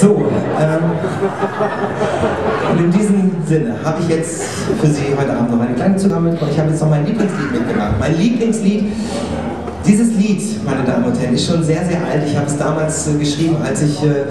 So, ähm, und in diesem Sinne habe ich jetzt für Sie heute Abend noch eine kleine Zugabe mitgebracht. Ich habe jetzt noch mein Lieblingslied mitgebracht. Mein Lieblingslied dieses Lied, meine Damen und Herren, ist schon sehr, sehr alt. Ich habe es damals äh, geschrieben, als ich äh,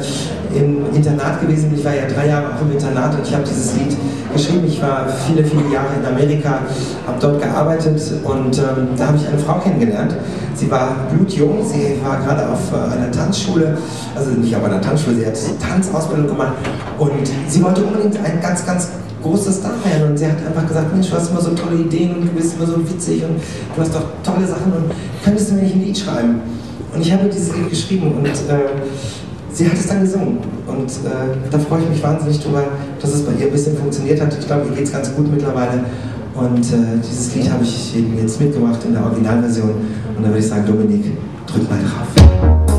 im Internat gewesen. Ich war ja drei Jahre auch im Internat und ich habe dieses Lied geschrieben. Ich war viele, viele Jahre in Amerika, habe dort gearbeitet und ähm, da habe ich eine Frau kennengelernt. Sie war blutjung, sie war gerade auf äh, einer Tanzschule, also nicht auf einer Tanzschule, sie hat Tanzausbildung gemacht und sie wollte unbedingt ein ganz, ganz großer Star werden. Und sie hat einfach gesagt, Mensch, du hast immer so tolle Ideen und du bist immer so witzig und du hast doch tolle Sachen und könntest du mir nicht ein Lied schreiben? Und ich habe dieses Lied geschrieben und äh, sie hat es dann gesungen. Und äh, da freue ich mich wahnsinnig drüber, dass es bei ihr ein bisschen funktioniert hat. Ich glaube, ihr geht es ganz gut mittlerweile. Und äh, dieses Lied habe ich eben jetzt mitgemacht in der Originalversion. Und da würde ich sagen, Dominik, drück mal drauf.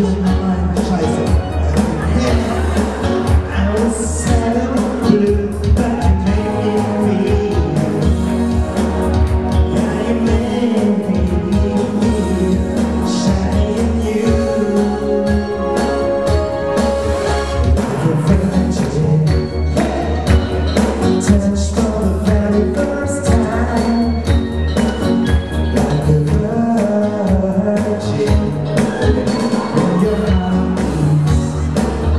you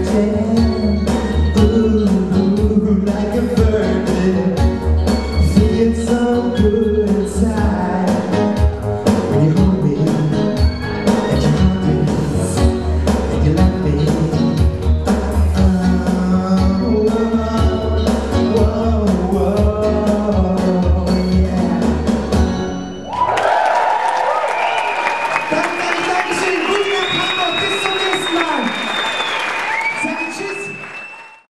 every day